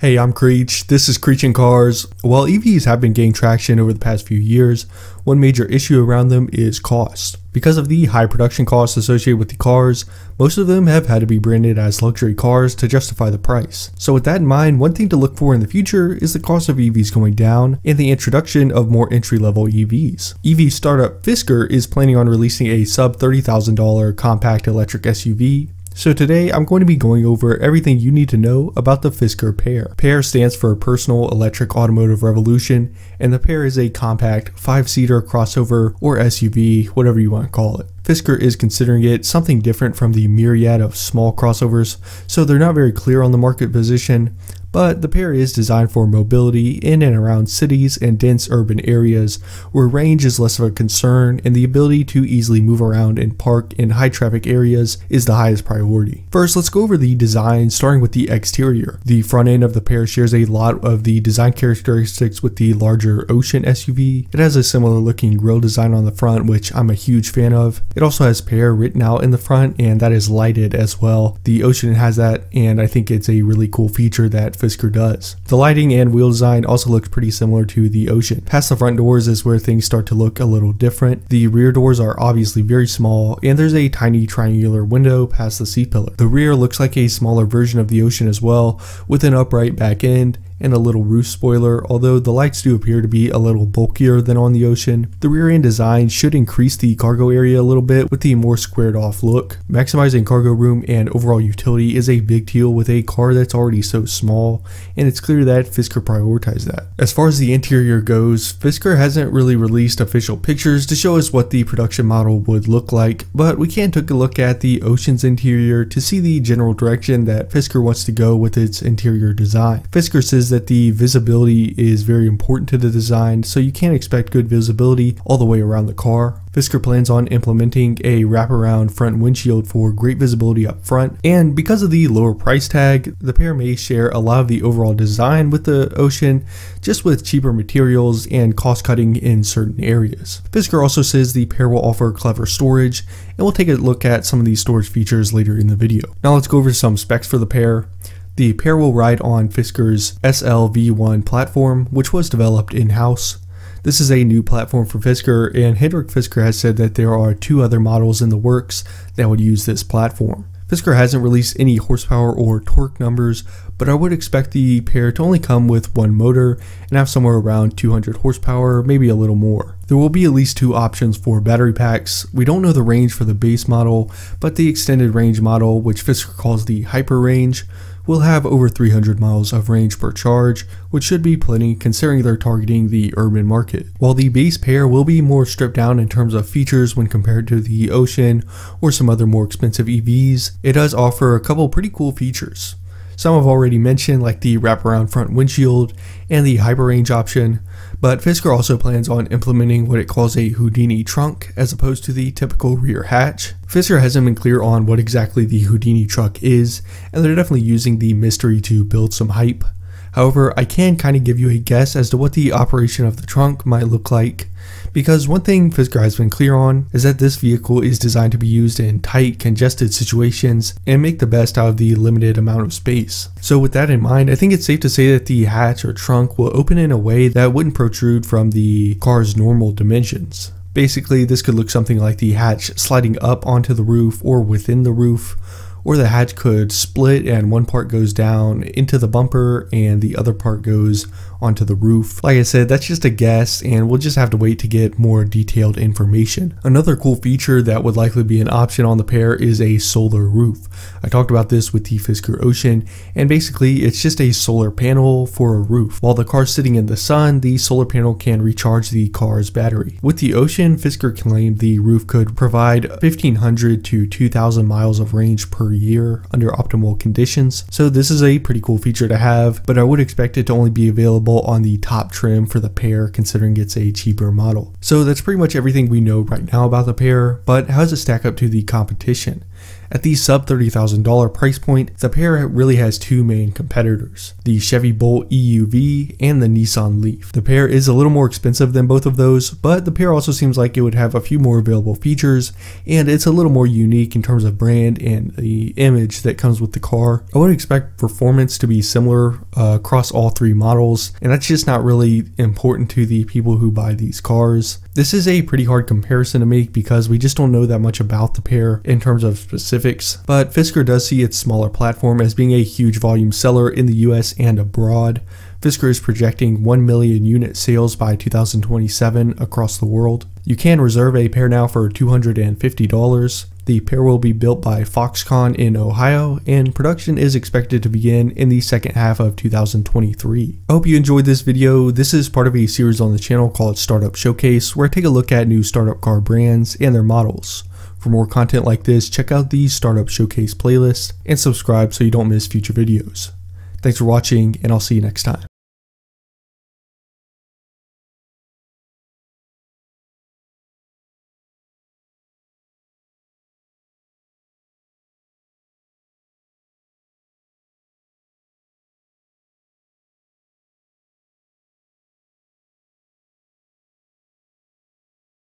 Hey, I'm Creatch. This is Creatch and Cars. While EVs have been gaining traction over the past few years, one major issue around them is cost. Because of the high production costs associated with the cars, most of them have had to be branded as luxury cars to justify the price. So with that in mind, one thing to look for in the future is the cost of EVs going down and the introduction of more entry-level EVs. EV startup Fisker is planning on releasing a sub $30,000 compact electric SUV so today I'm going to be going over everything you need to know about the Fisker Pear. Pear stands for Personal Electric Automotive Revolution and the Pear is a compact 5-seater crossover or SUV, whatever you want to call it. Fisker is considering it something different from the myriad of small crossovers, so they're not very clear on the market position, but the Pear is designed for mobility in and around cities and dense urban areas where range is less of a concern and the ability to easily move around and park in high traffic areas is the highest priority. First, let's go over the design starting with the exterior. The front end of the Pear shares a lot of the design characteristics with the larger Ocean SUV. It has a similar looking grille design on the front which I'm a huge fan of. It also has Pear written out in the front and that is lighted as well. The Ocean has that and I think it's a really cool feature that Fisker does. The lighting and wheel design also looks pretty similar to the Ocean. Past the front doors is where things start to look a little different. The rear doors are obviously very small and there's a tiny triangular window past the seat pillar. The rear looks like a smaller version of the Ocean as well with an upright back end and a little roof spoiler, although the lights do appear to be a little bulkier than on the Ocean. The rear end design should increase the cargo area a little bit with the more squared off look. Maximizing cargo room and overall utility is a big deal with a car that's already so small, and it's clear that Fisker prioritized that. As far as the interior goes, Fisker hasn't really released official pictures to show us what the production model would look like, but we can take a look at the Ocean's interior to see the general direction that Fisker wants to go with its interior design. Fisker says that the visibility is very important to the design, so you can't expect good visibility all the way around the car. Fisker plans on implementing a wraparound front windshield for great visibility up front, and because of the lower price tag, the Pear may share a lot of the overall design with the Ocean, just with cheaper materials and cost cutting in certain areas. Fisker also says the Pear will offer clever storage, and we'll take a look at some of these storage features later in the video. Now let's go over some specs for the Pear. The Pear will ride on Fisker's SLV1 platform, which was developed in-house. This is a new platform for Fisker, and Hendrik Fisker has said that there are two other models in the works that would use this platform. Fisker hasn't released any horsepower or torque numbers, but I would expect the Pear to only come with one motor and have somewhere around 200 horsepower, maybe a little more. There will be at least two options for battery packs. We don't know the range for the base model, but the extended range model, which Fisker calls the Hyper Range, will have over 300 miles of range per charge, which should be plenty considering they're targeting the urban market. While the base Pear will be more stripped down in terms of features when compared to the Ocean or some other more expensive EVs, it does offer a couple pretty cool features. Some I've already mentioned like the wraparound front windshield and the hyper range option, but Fisker also plans on implementing what it calls a Houdini trunk as opposed to the typical rear hatch. Fisker hasn't been clear on what exactly the Houdini trunk is, and they're definitely using the mystery to build some hype. However, I can kind of give you a guess as to what the operation of the trunk might look like. Because one thing Fisker has been clear on is that this vehicle is designed to be used in tight, congested situations and make the best out of the limited amount of space. So with that in mind, I think it's safe to say that the hatch or trunk will open in a way that wouldn't protrude from the car's normal dimensions. Basically, this could look something like the hatch sliding up onto the roof or within the roof, or the hatch could split and one part goes down into the bumper and the other part goes onto the roof. Like I said, that's just a guess and we'll just have to wait to get more detailed information. Another cool feature that would likely be an option on the Pear is a solar roof. I talked about this with the Fisker Ocean and basically it's just a solar panel for a roof. While the car's sitting in the sun, the solar panel can recharge the car's battery. With the Ocean, Fisker claimed the roof could provide 1500 to 2000 miles of range per year under optimal conditions. So this is a pretty cool feature to have, but I would expect it to only be available available on the top trim for the Pear considering it's a cheaper model. So that's pretty much everything we know right now about the Pear, but how does it stack up to the competition? At the sub $30,000 price point, the Pear really has two main competitors, the Chevy Bolt EUV and the Nissan Leaf. The Pear is a little more expensive than both of those, but the Pear also seems like it would have a few more available features, and it's a little more unique in terms of brand and the image that comes with the car. I would expect performance to be similar uh, across all three models, and that's just not really important to the people who buy these cars. This is a pretty hard comparison to make because we just don't know that much about the Pear in terms of specifics, but Fisker does see its smaller platform as being a huge volume seller in the US and abroad. Fisker is projecting 1 million unit sales by 2027 across the world. You can reserve a Pear now for $250. The Pear will be built by Foxconn in Ohio, and production is expected to begin in the second half of 2023. I hope you enjoyed this video. This is part of a series on the channel called Startup Showcase, where I take a look at new startup car brands and their models. For more content like this, check out the Startup Showcase playlist and subscribe so you don't miss future videos. Thanks for watching, and I'll see you next time.